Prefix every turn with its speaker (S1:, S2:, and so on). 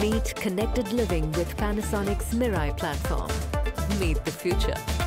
S1: Meet connected living with Panasonic's Mirai platform. Meet the future.